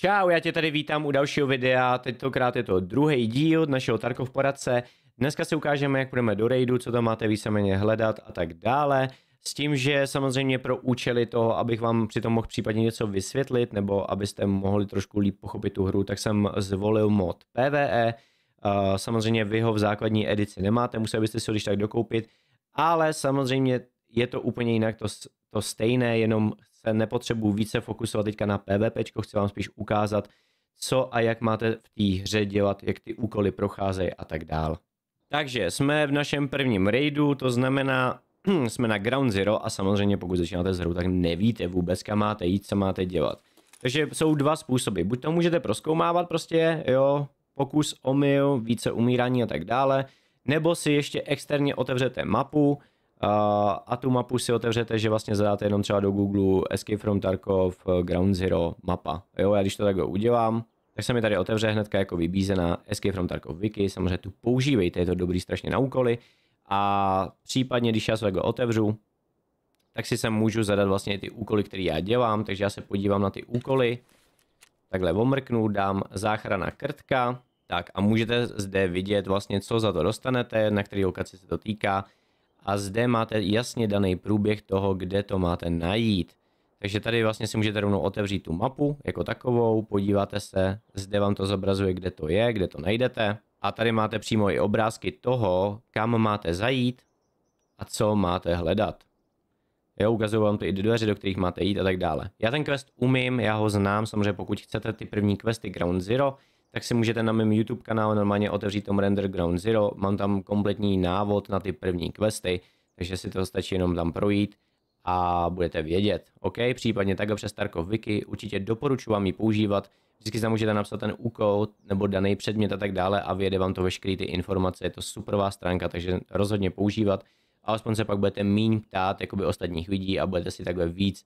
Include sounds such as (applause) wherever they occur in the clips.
Čau, já tě tady vítám u dalšího videa, tentokrát je to druhý díl našeho Tarkov poradce. Dneska si ukážeme, jak půjdeme do raidu, co tam máte víceméně hledat a tak dále. S tím, že samozřejmě pro účely toho, abych vám přitom mohl případně něco vysvětlit, nebo abyste mohli trošku líp pochopit tu hru, tak jsem zvolil mod PvE. Samozřejmě vy ho v základní edici nemáte, museli byste si ho když tak dokoupit, ale samozřejmě je to úplně jinak, to, to stejné, jenom nepotřebuji více fokusovat teďka na PvP, chci vám spíš ukázat, co a jak máte v té hře dělat, jak ty úkoly procházejí a tak dál. Takže jsme v našem prvním raidu, to znamená, (clears throat) jsme na Ground Zero a samozřejmě pokud začínáte s hrou, tak nevíte vůbec, kam máte jít, co máte dělat. Takže jsou dva způsoby. Buď to můžete proskoumávat prostě, jo, pokus, omyl, více umírání a tak dále, nebo si ještě externě otevřete mapu, a tu mapu si otevřete, že vlastně zadáte jenom třeba do Google Escape from Tarkov eh, Ground Zero mapa. Jo, já když to takhle udělám, tak se mi tady otevře hnedka jako vybízená Escape from Tarkov wiki, samozřejmě tu používejte, je to dobrý strašně na úkoly. A případně, když já se takhle otevřu, tak si sem můžu zadat vlastně ty úkoly, které já dělám, takže já se podívám na ty úkoly, takhle omrknu, dám záchrana krtka, tak a můžete zde vidět vlastně, co za to dostanete, na který lokaci se to týká a zde máte jasně daný průběh toho, kde to máte najít. Takže tady vlastně si můžete rovnou otevřít tu mapu jako takovou, podíváte se, zde vám to zobrazuje, kde to je, kde to najdete. A tady máte přímo i obrázky toho, kam máte zajít a co máte hledat. Jo, ukazuju vám to i dveře, do kterých máte jít a tak dále. Já ten quest umím, já ho znám, samozřejmě pokud chcete ty první questy Ground Zero, tak si můžete na mém YouTube kanálu normálně otevřít tom Render Ground Zero. Mám tam kompletní návod na ty první questy, takže si to stačí jenom tam projít a budete vědět. OK, případně takhle přes Tarkov Wiki, určitě doporučuji vám ji používat. Vždycky tam můžete napsat ten úkol nebo daný předmět a tak dále a vyjede vám to veškeré ty informace. Je to superová stránka, takže rozhodně používat. Alespoň se pak budete míň ptát jakoby ostatních lidí a budete si takhle víc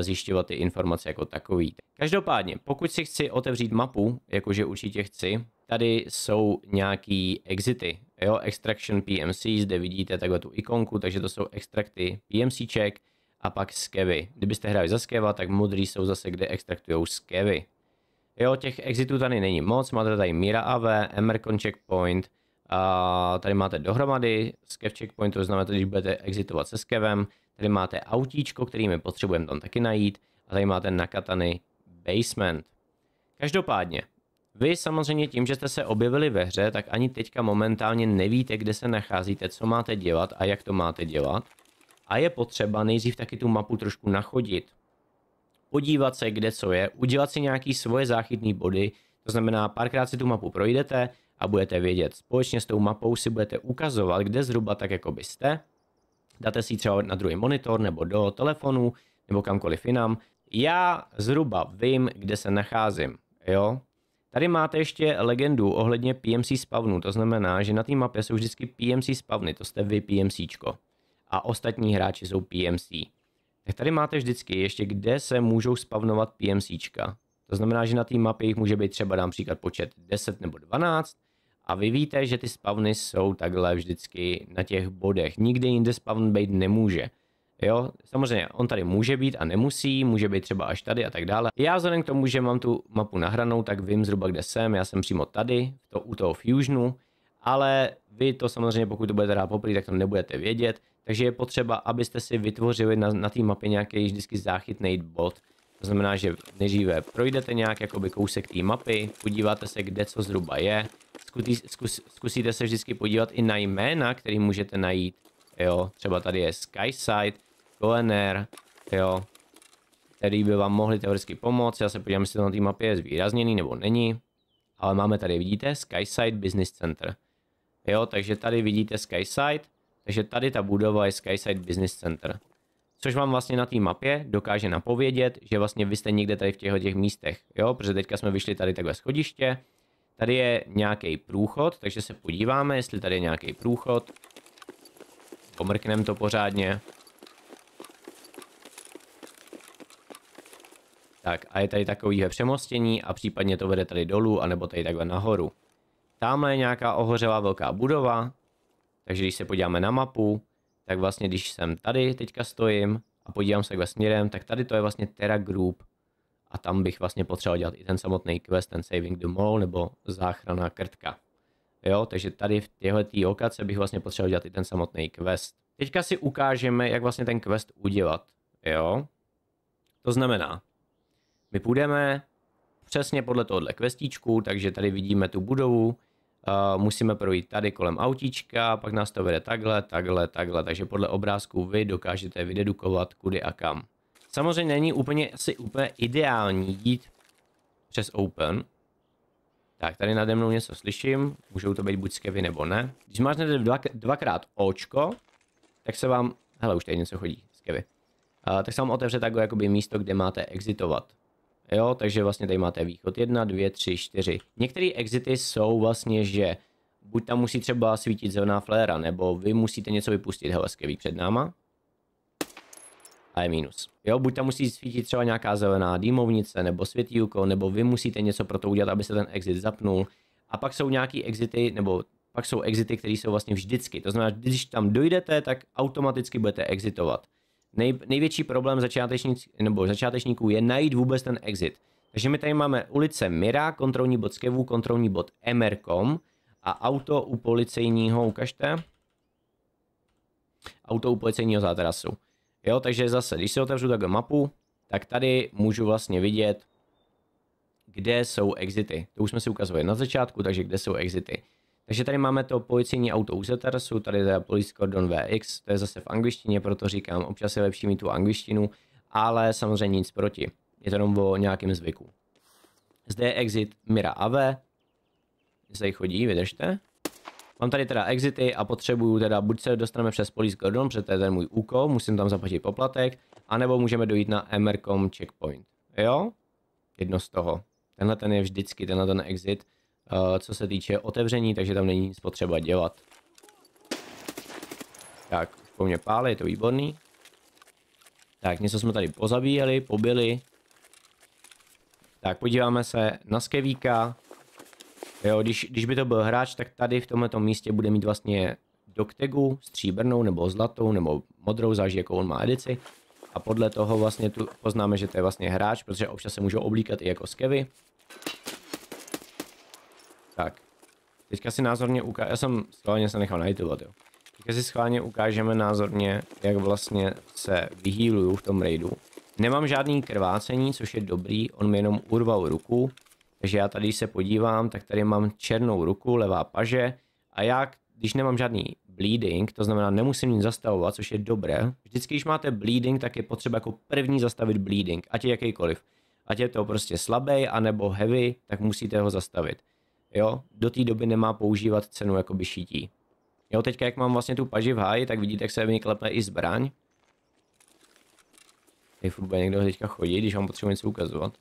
zjišťovat ty informace jako takový. Každopádně, pokud si chci otevřít mapu, jakože určitě chci, tady jsou nějaký exity, jo, extraction PMC, zde vidíte takhle tu ikonku, takže to jsou extrakty PMCček a pak skevy. Kdybyste hráli za skeva, tak modrý jsou zase, kde extraktují skevy. Jo, těch exitů tady není moc, máte tady Mira AV, Emercon Checkpoint, a tady máte dohromady Skev Checkpoint, to znamená, když budete exitovat se Skevem, Tady máte autíčko, který my potřebujeme tam taky najít. A tady máte nakataný basement. Každopádně, vy samozřejmě tím, že jste se objevili ve hře, tak ani teďka momentálně nevíte, kde se nacházíte, co máte dělat a jak to máte dělat. A je potřeba nejdřív taky tu mapu trošku nachodit. Podívat se, kde co je, udělat si nějaký svoje záchytné body, to znamená párkrát si tu mapu projdete a budete vědět. Společně s tou mapou si budete ukazovat, kde zhruba tak jako byste dáte si ji třeba na druhý monitor nebo do telefonu nebo kamkoliv jinam. Já zhruba vím, kde se nacházím, jo. Tady máte ještě legendu ohledně PMC spavnu, to znamená, že na té mapě jsou vždycky PMC spavny, to jste vy PMCčko. A ostatní hráči jsou PMC. Tak tady máte vždycky ještě, kde se můžou spavnovat PMCčka. To znamená, že na té mapě jich může být třeba dám příklad počet 10 nebo 12, a vy víte, že ty spavny jsou takhle vždycky na těch bodech. Nikde jinde spavn být nemůže. Jo, samozřejmě on tady může být a nemusí, může být třeba až tady a tak dále. Já vzhledem k tomu, že mám tu mapu nahranou, tak vím zhruba, kde jsem. Já jsem přímo tady, to, u toho Fusionu, ale vy to samozřejmě, pokud to budete hrát poprvé, tak to nebudete vědět. Takže je potřeba, abyste si vytvořili na, na té mapě nějaký vždycky záchytný bod. To znamená, že nejdříve projdete nějak jakoby kousek té mapy, podíváte se, kde co zhruba je, zkusí, zkus, zkusíte se vždycky podívat i na jména, který můžete najít. Jo, třeba tady je Skyside, Goener, jo, který by vám mohli teoreticky pomoct. Já se podívám, jestli to na té mapě je zvýrazněný nebo není. Ale máme tady, vidíte, Skyside Business Center. Jo, takže tady vidíte Skyside, takže tady ta budova je Skyside Business Center. Což vám vlastně na té mapě dokáže napovědět, že vlastně vy jste někde tady v těchto těch místech, jo, protože teďka jsme vyšli tady takhle schodiště, Tady je nějaký průchod, takže se podíváme, jestli tady je nějaký průchod. Pomrkneme to pořádně. Tak a je tady takovýhle přemostění a případně to vede tady dolů, anebo tady takhle nahoru. Tamhle je nějaká ohořelá velká budova, takže když se podíváme na mapu, tak vlastně když jsem tady teďka stojím a podívám se takhle směrem, tak tady to je vlastně Terra Group a tam bych vlastně potřeboval dělat i ten samotný quest, ten saving the mall nebo záchrana krtka. Jo, takže tady v téhle lokace bych vlastně potřeboval dělat i ten samotný quest. Teďka si ukážeme, jak vlastně ten quest udělat. Jo, to znamená, my půjdeme přesně podle tohohle questíčku, takže tady vidíme tu budovu, uh, musíme projít tady kolem autíčka, pak nás to vede takhle, takhle, takhle, takže podle obrázku vy dokážete vydedukovat kudy a kam. Samozřejmě není úplně asi úplně ideální jít přes open. Tak, tady nade mnou něco slyším, můžou to být buď skevy nebo ne. Když máte dva, dvakrát očko, tak se vám, hele už tady něco chodí, skevy. Uh, tak se vám otevře takové jakoby místo, kde máte exitovat. Jo, takže vlastně tady máte východ 1, 2, 3, 4. Některé exity jsou vlastně, že buď tam musí třeba svítit zelená fléra, nebo vy musíte něco vypustit, hele, skvělý před náma. A je minus. Jo, buď tam musí svítit třeba nějaká zelená dýmovnice, nebo světýlko, nebo vy musíte něco pro to udělat, aby se ten exit zapnul. A pak jsou nějaký exity, nebo pak jsou exity, které jsou vlastně vždycky. To znamená, když tam dojdete, tak automaticky budete exitovat nej, největší problém začátečník, nebo začátečníků je najít vůbec ten exit. Takže my tady máme ulice Mira, kontrolní bod Skevu, kontrolní bod Emercom a auto u policejního, ukažte. Auto u policejního záterasu. Jo, takže zase, když si otevřu takhle mapu, tak tady můžu vlastně vidět, kde jsou exity. To už jsme si ukazovali na začátku, takže kde jsou exity. Takže tady máme to policejní auto u ZRSu, tady je Police Cordon VX, to je zase v angličtině, proto říkám, občas je lepší mít tu angličtinu, ale samozřejmě nic proti. Je to jenom o nějakém zvyku. Zde je exit Mira AV, zde chodí, vydržte. Mám tady teda exity a potřebuju teda, buď se dostaneme přes Police Cordon, protože to je ten můj úkol, musím tam zaplatit poplatek, anebo můžeme dojít na Emercom checkpoint. Jo? Jedno z toho. Tenhle ten je vždycky, tenhle ten exit co se týče otevření, takže tam není nic potřeba dělat. Tak, po mně pálí, je to výborný. Tak, něco jsme tady pozabíjeli, pobili. Tak, podíváme se na Skevíka. Jo, když, když by to byl hráč, tak tady v tomto místě bude mít vlastně doktegu stříbrnou nebo zlatou nebo modrou, záží jakou on má edici. A podle toho vlastně tu poznáme, že to je vlastně hráč, protože občas se můžou oblíkat i jako skevy. Tak. Teďka si názorně ukážeme, já jsem schválně se nechal na YouTube, jo. Teďka si schválně ukážeme názorně, jak vlastně se vyhýluju v tom raidu. Nemám žádný krvácení, což je dobrý, on mi jenom urval ruku, takže já tady se podívám, tak tady mám černou ruku, levá paže a já, když nemám žádný bleeding, to znamená nemusím nic zastavovat, což je dobré. Vždycky, když máte bleeding, tak je potřeba jako první zastavit bleeding, ať je jakýkoliv. Ať je to prostě slabý, anebo heavy, tak musíte ho zastavit jo, do té doby nemá používat cenu jakoby šítí. Jo, teďka jak mám vlastně tu paži v háji, tak vidíte, jak se mi klepe i zbraň. Tady furt bude někdo teďka chodit, když vám potřebuji něco ukazovat.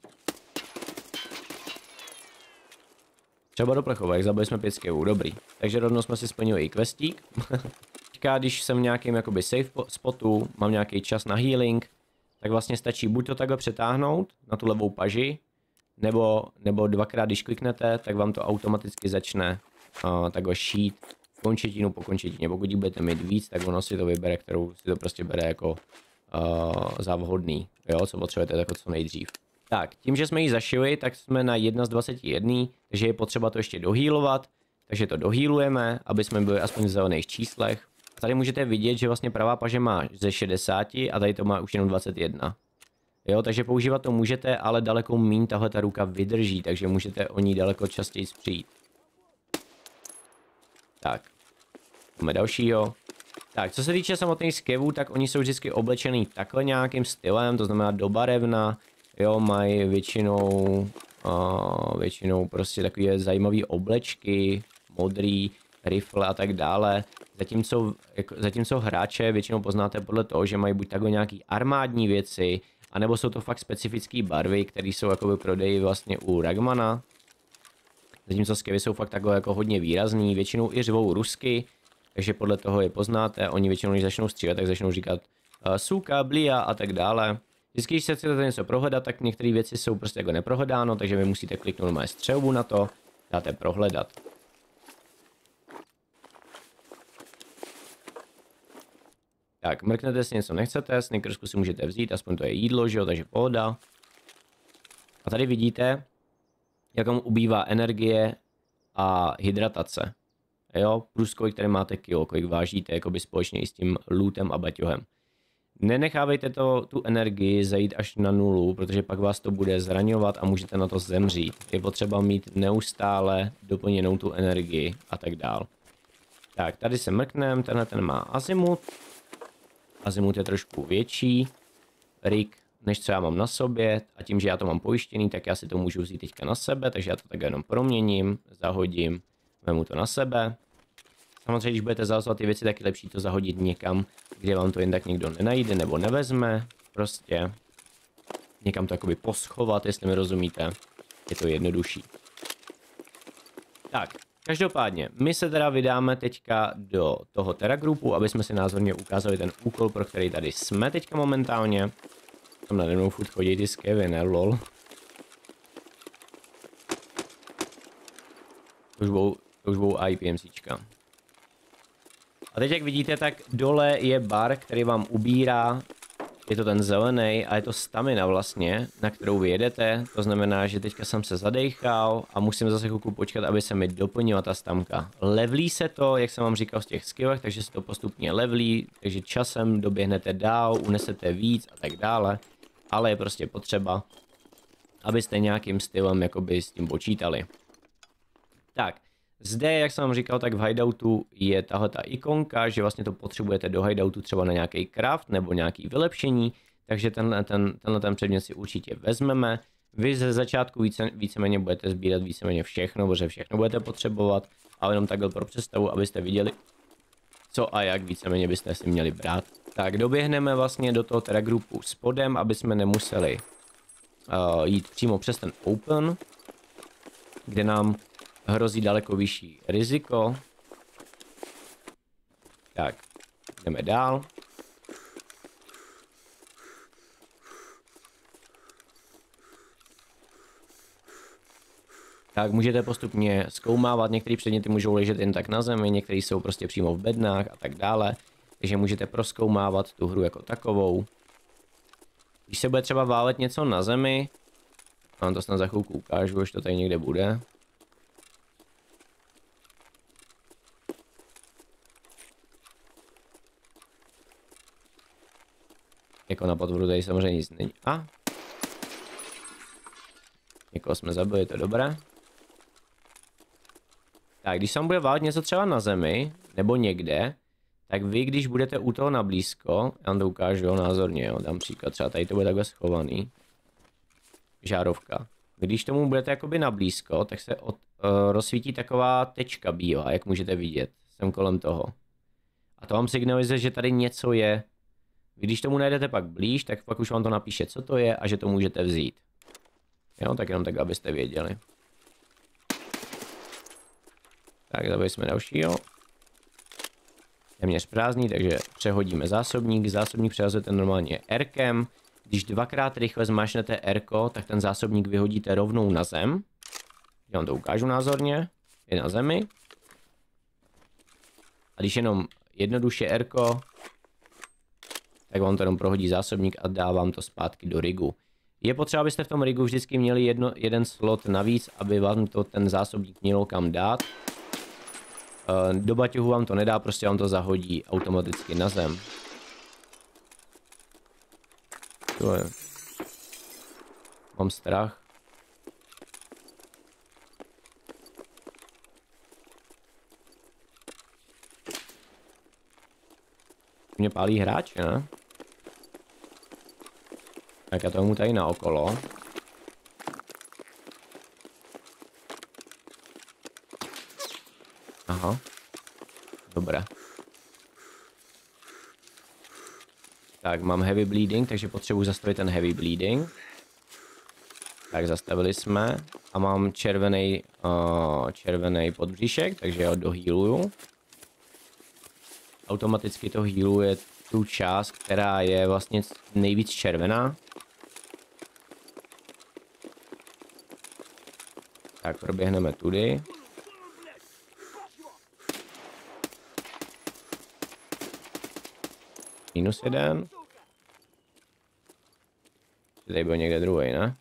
Třeba do plechovek, zabili jsme pět skevů, dobrý. Takže rovnou jsme si splnili i questík. (laughs) teďka, když jsem v nějakým jakoby safe spotu, mám nějaký čas na healing, tak vlastně stačí buď to takhle přetáhnout na tu levou paži, nebo, nebo dvakrát, když kliknete, tak vám to automaticky začne uh, takhle šít končetinu po končetině. Pokud ji budete mít víc, tak ono si to vybere, kterou si to prostě bere jako uh, za vhodný, jo, co potřebujete jako co nejdřív. Tak, tím, že jsme ji zašili, tak jsme na 1 z 21, takže je potřeba to ještě dohýlovat, takže to dohýlujeme, aby jsme byli aspoň v zelených číslech. Tady můžete vidět, že vlastně pravá paže má ze 60 a tady to má už jenom 21. Jo, takže používat to můžete, ale daleko mín tahle ta ruka vydrží, takže můžete o ní daleko častěji přijít. Tak. Máme dalšího. Tak, co se týče samotných skevů, tak oni jsou vždycky oblečený takhle nějakým stylem, to znamená do barevna. Jo, mají většinou, uh, většinou prostě takové zajímavé oblečky, modrý, rifle a tak dále. Zatímco, jako, zatímco hráče většinou poznáte podle toho, že mají buď takhle nějaký armádní věci, anebo jsou to fakt specifické barvy, které jsou jakoby prodeji vlastně u Ragmana. Zatímco skevy jsou fakt takhle jako hodně výrazný, většinou i řvou rusky, takže podle toho je poznáte, oni většinou, když začnou střílet, tak začnou říkat uh, suka, blia a tak dále. Vždycky, když se chcete něco prohledat, tak některé věci jsou prostě jako neprohledáno, takže vy musíte kliknout na střelbu na to, dáte prohledat. Tak, mrknete si něco nechcete, snickersku si můžete vzít, aspoň to je jídlo, že jo, takže pohoda. A tady vidíte, jak vám ubývá energie a hydratace. Jo, plus kolik tady máte kilo, kolik vážíte, jakoby společně i s tím lootem a baťohem. Nenechávejte to, tu energii zajít až na nulu, protože pak vás to bude zraňovat a můžete na to zemřít. Je potřeba mít neustále doplněnou tu energii a tak dál. Tak, tady se mrknem, tenhle ten má azimut. Azimut je trošku větší. Rik, než co já mám na sobě. A tím, že já to mám pojištěný, tak já si to můžu vzít teďka na sebe, takže já to tak jenom proměním, zahodím, vemu to na sebe. Samozřejmě, když budete zahazovat ty věci, tak je lepší to zahodit někam, kde vám to jen tak někdo nenajde nebo nevezme. Prostě někam to jakoby poschovat, jestli mi rozumíte. Je to jednodušší. Tak, každopádně, my se teda vydáme teďka do toho Terra Groupu, aby jsme si názorně ukázali ten úkol, pro který tady jsme teďka momentálně. Tam nade mnou furt chodí ty skevy, ne lol. To už budou, to už budou IPMCčka. A teď jak vidíte, tak dole je bar, který vám ubírá, je to ten zelený a je to stamina vlastně, na kterou vy jedete. To znamená, že teďka jsem se zadechal a musím zase chvilku počkat, aby se mi doplnila ta stamka. Levlí se to, jak jsem vám říkal z těch skillech, takže se to postupně levlí, takže časem doběhnete dál, unesete víc a tak dále. Ale je prostě potřeba, abyste nějakým stylem jakoby s tím počítali. Tak, zde, jak jsem vám říkal, tak v hideoutu je tahle ta ikonka, že vlastně to potřebujete do hideoutu třeba na nějaký craft nebo nějaký vylepšení, takže tenhle ten, tenhle ten předmět si určitě vezmeme. Vy ze začátku více, budete sbírat víceméně všechno, protože všechno budete potřebovat, ale jenom takhle pro představu, abyste viděli, co a jak víceméně byste si měli brát. Tak doběhneme vlastně do toho teda grupu spodem, aby jsme nemuseli uh, jít přímo přes ten open, kde nám hrozí daleko vyšší riziko. Tak, jdeme dál. Tak můžete postupně zkoumávat, některé předměty můžou ležet jen tak na zemi, některé jsou prostě přímo v bednách a tak dále. Takže můžete proskoumávat tu hru jako takovou. Když se bude třeba válet něco na zemi, vám to snad za chvilku ukážu, už to tady někde bude. Jako na podvodu tady samozřejmě nic není. A? Někoho jsme zabili, to dobré. Tak, když se vám bude válet něco třeba na zemi, nebo někde, tak vy, když budete u toho na blízko, já vám to ukážu jo, názorně, jo, dám příklad, třeba tady to bude takhle schovaný, žárovka. Když tomu budete jakoby na blízko, tak se od, uh, rozsvítí taková tečka bílá, jak můžete vidět, jsem kolem toho. A to vám signalizuje, že tady něco je, když tomu najdete pak blíž, tak pak už vám to napíše, co to je a že to můžete vzít. Jo, tak jenom tak, abyste věděli. Tak, zabili jsme dalšího. Téměř prázdný, takže přehodíme zásobník. Zásobník přehazujete normálně Rkem. Když dvakrát rychle zmášnete R, tak ten zásobník vyhodíte rovnou na zem. Já vám to ukážu názorně. Je na zemi. A když jenom jednoduše R, tak vám to jenom prohodí zásobník a dá vám to zpátky do rigu. Je potřeba, abyste v tom rigu vždycky měli jedno, jeden slot navíc, aby vám to ten zásobník mělo kam dát. Eh, do baťohu vám to nedá, prostě vám to zahodí automaticky na zem. To je. Mám strach. Mě pálí hráč, ne? Tak já tomu tady na okolo. Aha. Dobré. Tak, mám heavy bleeding, takže potřebuji zastavit ten heavy bleeding. Tak, zastavili jsme. A mám červený, uh, červený podbříšek, takže ho dohýluju. Automaticky to healuje tu část, která je vlastně nejvíc červená. Tak proběhneme tudy. Minus jeden. Tady byl někde druhý, ne?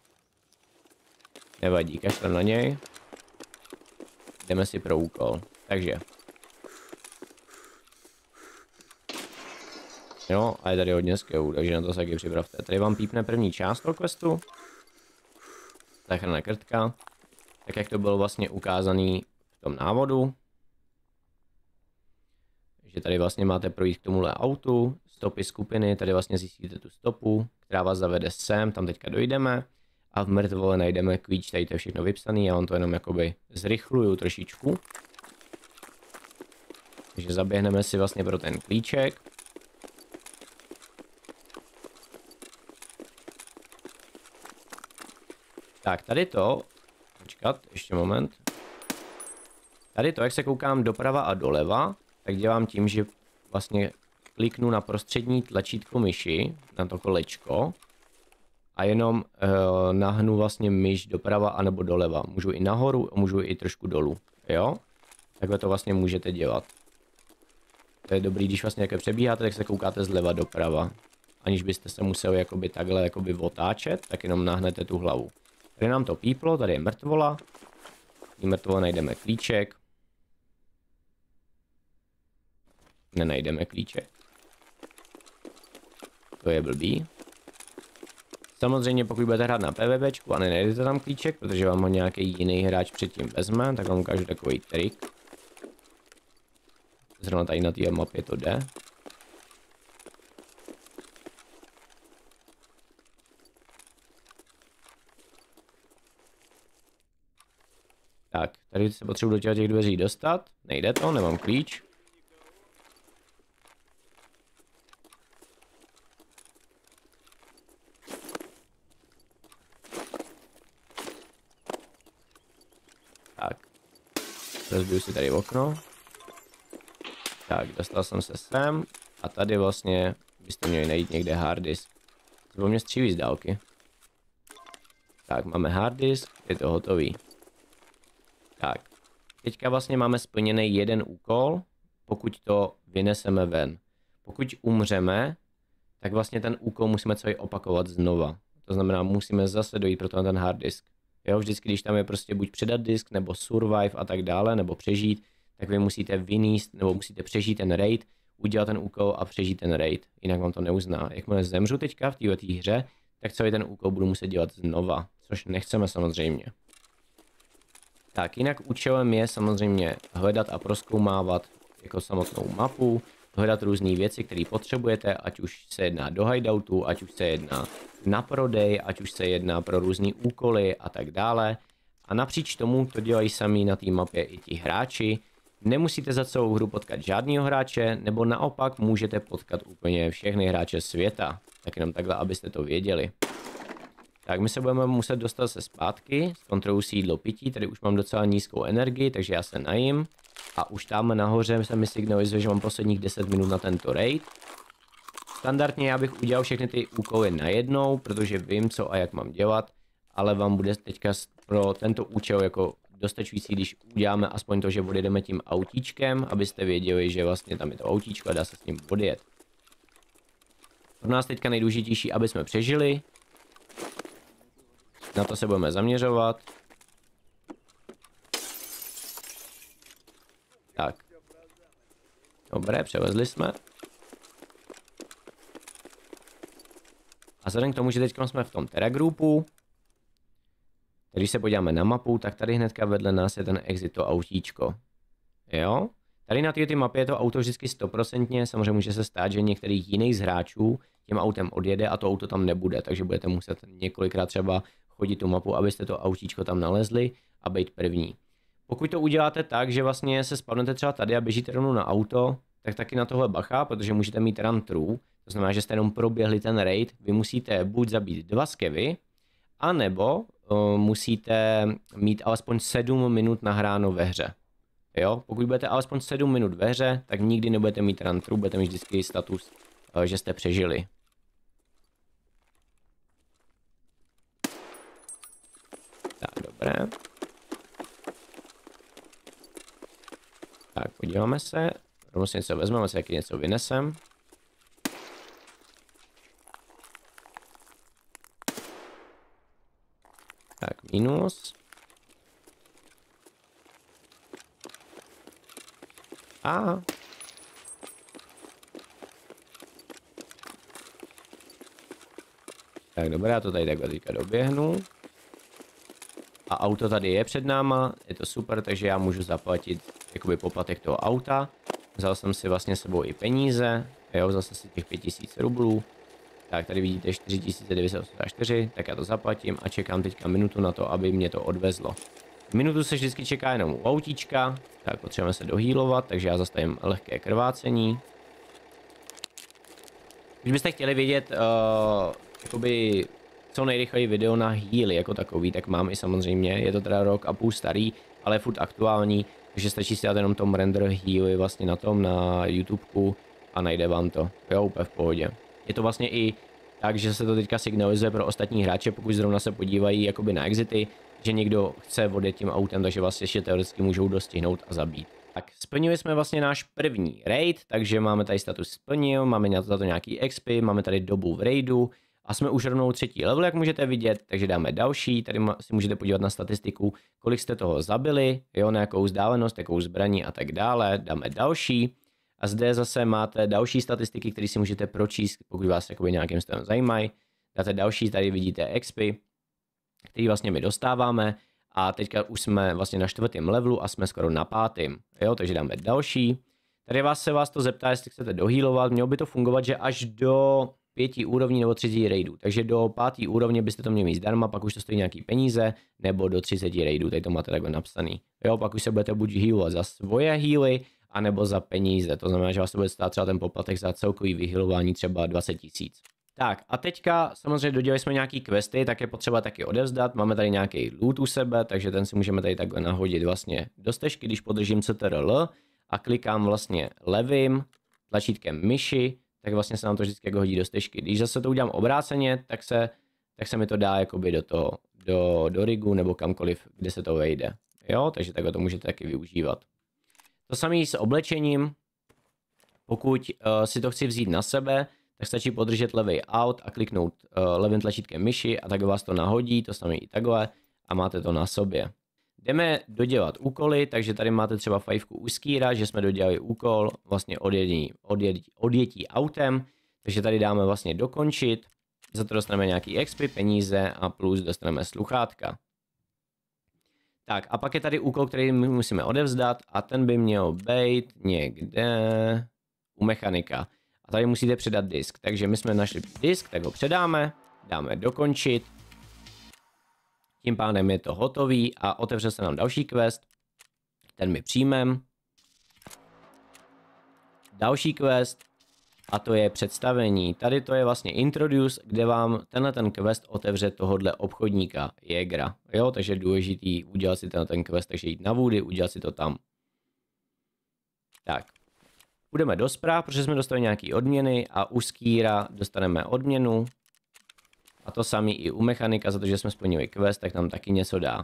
Nevadí, kašlem na něj. Jdeme si pro úkol. Takže. Jo, a je tady hodně skillů, takže na to se taky připravte. Tady vám pípne první část toho questu. Záchranná krtka. Tak jak to bylo vlastně ukázaný v tom návodu. Že tady vlastně máte projít k tomuhle autu, stopy skupiny, tady vlastně zjistíte tu stopu, která vás zavede sem, tam teďka dojdeme a v mrtvole najdeme klíč, tady to je všechno vypsaný, já vám to jenom jakoby zrychluju trošičku. Takže zaběhneme si vlastně pro ten klíček. Tak, tady to, počkat, ještě moment. Tady to, jak se koukám doprava a doleva, tak dělám tím, že vlastně kliknu na prostřední tlačítko myši, na to kolečko, a jenom uh, nahnu vlastně myš doprava anebo doleva. Můžu i nahoru, můžu i trošku dolů, jo? Takhle to vlastně můžete dělat. To je dobrý, když vlastně jak přebíháte, tak se koukáte zleva doprava. Aniž byste se museli jakoby takhle jakoby otáčet, tak jenom nahnete tu hlavu. Tady nám to píplo, tady je mrtvola. V mrtvola najdeme klíček. Nenajdeme klíček. To je blbý. Samozřejmě pokud budete hrát na PvPčku a nenajdete tam klíček, protože vám ho nějaký jiný hráč předtím vezme, tak vám ukážu takový trik. Zrovna tady na té mapě to jde. Tak, tady se potřebuji do těch dveří dostat. Nejde to, nemám klíč. Rozbiju si tady okno. Tak, dostal jsem se sem. A tady vlastně byste měli najít někde hard disk. To mě střílí z dálky. Tak, máme hard disk, je to hotový. Tak, teďka vlastně máme splněný jeden úkol, pokud to vyneseme ven. Pokud umřeme, tak vlastně ten úkol musíme celý opakovat znova. To znamená, musíme zase dojít pro ten hard disk. Jo, vždycky, když tam je prostě buď předat disk, nebo survive a tak dále, nebo přežít, tak vy musíte vyníst, nebo musíte přežít ten raid, udělat ten úkol a přežít ten raid, jinak vám to neuzná. Jakmile zemřu teďka v této hře, tak celý ten úkol budu muset dělat znova, což nechceme samozřejmě. Tak, jinak účelem je samozřejmě hledat a proskoumávat jako samotnou mapu, hledat různé věci, které potřebujete, ať už se jedná do hideoutu, ať už se jedná na prodej, ať už se jedná pro různé úkoly a tak dále. A napříč tomu to dělají sami na té mapě i ti hráči. Nemusíte za celou hru potkat žádného hráče, nebo naopak můžete potkat úplně všechny hráče světa. Tak jenom takhle, abyste to věděli. Tak my se budeme muset dostat se zpátky, zkontroluji si jídlo pití, tady už mám docela nízkou energii, takže já se najím. A už tam nahoře se mi signalizuje, že mám posledních 10 minut na tento raid. Standardně já bych udělal všechny ty úkoly najednou, protože vím, co a jak mám dělat, ale vám bude teďka pro tento účel jako dostačující, když uděláme aspoň to, že odjedeme tím autíčkem, abyste věděli, že vlastně tam je to autíčko a dá se s ním odjet. Pro nás teďka nejdůležitější, aby jsme přežili. Na to se budeme zaměřovat. Tak. Dobré, převezli jsme. A vzhledem k tomu, že teď jsme v tom Terra Groupu, když se podíváme na mapu, tak tady hnedka vedle nás je ten exit, to autíčko. Jo? Tady na této mapě je to auto vždycky 100%, samozřejmě může se stát, že některý jiný z hráčů tím autem odjede a to auto tam nebude, takže budete muset několikrát třeba chodit tu mapu, abyste to autíčko tam nalezli a být první. Pokud to uděláte tak, že vlastně se spadnete třeba tady a běžíte rovnou na auto, tak taky na tohle bacha, protože můžete mít run true, to znamená, že jste jenom proběhli ten raid, vy musíte buď zabít dva skevy, anebo uh, musíte mít alespoň 7 minut nahráno ve hře. Jo, pokud budete alespoň 7 minut ve hře, tak nikdy nebudete mít run through, budete mít vždycky status, uh, že jste přežili. Tak, dobré. Tak, podíváme se. Rovnou si něco vezmeme, si taky něco vynesem. minus. A. Tak dobré, já to tady takhle teďka doběhnu. A auto tady je před náma, je to super, takže já můžu zaplatit jakoby poplatek toho auta. Vzal jsem si vlastně sebou i peníze, jo, vzal jsem si těch 5000 rublů. Tak tady vidíte 4984, tak já to zaplatím a čekám teďka minutu na to, aby mě to odvezlo. Minutu se vždycky čeká jenom u autíčka, tak potřebujeme se dohýlovat, takže já zastavím lehké krvácení. Když byste chtěli vědět, uh, jakoby co nejrychleji video na healy jako takový, tak mám i samozřejmě, je to teda rok a půl starý, ale furt aktuální, takže stačí si dát jenom tom render healy vlastně na tom, na YouTubeku a najde vám to, jo, úplně v pohodě. Je to vlastně i tak, že se to teďka signalizuje pro ostatní hráče, pokud zrovna se podívají jakoby na exity, že někdo chce odjet tím autem, takže vlastně ještě teoreticky můžou dostihnout a zabít. Tak splnili jsme vlastně náš první raid, takže máme tady status splnil, máme za to nějaký XP, máme tady dobu v raidu a jsme už rovnou třetí level, jak můžete vidět, takže dáme další, tady si můžete podívat na statistiku, kolik jste toho zabili, jo, na jakou vzdálenost, jakou zbraní a tak dále, dáme další. A zde zase máte další statistiky, které si můžete pročíst, pokud vás jakoby nějakým stylem zajímají. Dáte další, tady vidíte XP, který vlastně my dostáváme a teďka už jsme vlastně na čtvrtém levelu a jsme skoro na pátém, jo, takže dáme další. Tady vás se vás to zeptá, jestli chcete dohýlovat, mělo by to fungovat, že až do pěti úrovní nebo třetí raidů. Takže do pátý úrovně byste to měli mít zdarma, pak už to stojí nějaký peníze, nebo do 30 raidů, tady to máte takhle napsaný. Jo, pak už se budete buď healovat za svoje healy, anebo za peníze. To znamená, že vás to bude stát třeba ten poplatek za celkový vyhylování třeba 20 tisíc. Tak a teďka samozřejmě dodělali jsme nějaký questy, tak je potřeba taky odevzdat. Máme tady nějaký loot u sebe, takže ten si můžeme tady takhle nahodit vlastně do stežky, když podržím CTRL a klikám vlastně levým tlačítkem myši, tak vlastně se nám to vždycky jako hodí do stežky. Když zase to udělám obráceně, tak se, tak se mi to dá jakoby do toho, do, do rigu nebo kamkoliv, kde se to vejde. Jo, takže takhle to můžete taky využívat. To samé s oblečením, pokud uh, si to chci vzít na sebe, tak stačí podržet levý out a kliknout uh, levým tlačítkem myši a tak vás to nahodí, to samé i takhle a máte to na sobě. Jdeme dodělat úkoly, takže tady máte třeba fajfku u skýra, že jsme dodělali úkol vlastně odjetí, odjetí, odjetí autem, takže tady dáme vlastně dokončit, za to dostaneme nějaký XP, peníze a plus dostaneme sluchátka. Tak a pak je tady úkol, který my musíme odevzdat a ten by měl být někde u mechanika. A tady musíte předat disk, takže my jsme našli disk, tak ho předáme, dáme dokončit tím pádem je to hotový a otevře se nám další quest. Ten mi přijmem. Další quest a to je představení. Tady to je vlastně introduce, kde vám tenhle ten quest otevře tohodle obchodníka Jägra. Jo, takže důležitý udělat si tenhle ten quest, takže jít na vůdy, udělat si to tam. Tak. Půjdeme do zpráv, protože jsme dostali nějaký odměny a u skýra dostaneme odměnu. A to samý i u mechanika, za to, že jsme splnili quest, tak nám taky něco dá.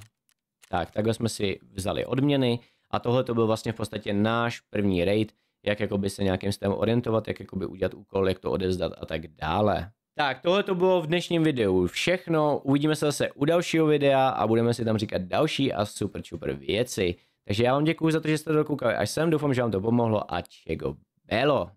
Tak, takhle jsme si vzali odměny a tohle to byl vlastně v podstatě náš první raid, jak jakoby se nějakým stylem orientovat, jak jakoby udělat úkol, jak to odezdat a tak dále. Tak, tohle to bylo v dnešním videu všechno, uvidíme se zase u dalšího videa a budeme si tam říkat další a super super věci. Takže já vám děkuji za to, že jste dokoukali až sem, doufám, že vám to pomohlo a čego belo.